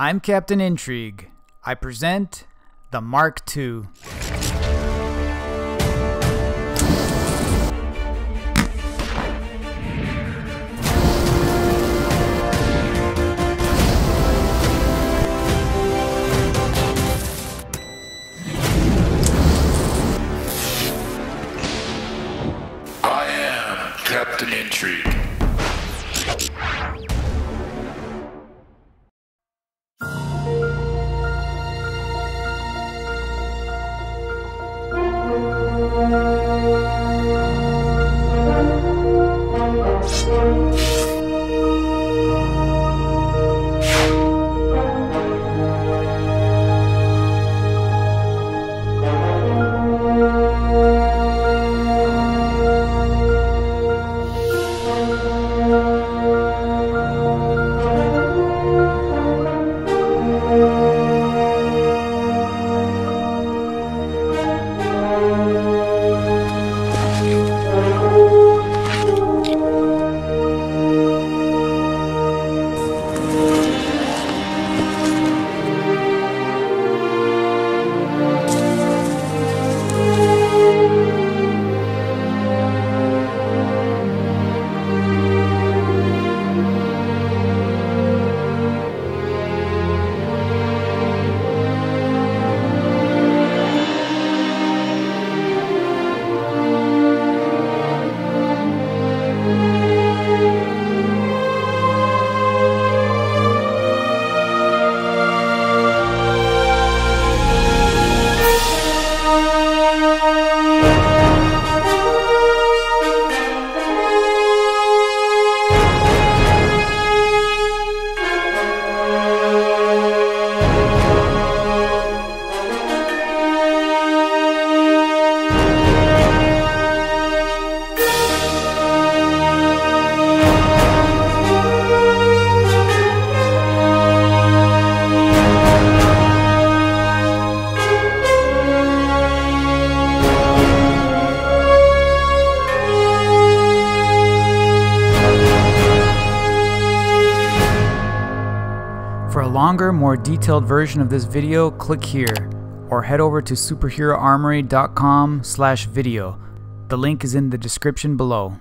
I'm Captain Intrigue. I present the Mark II. I am Captain Intrigue. Longer, more detailed version of this video, click here or head over to superheroarmory.com slash video. The link is in the description below.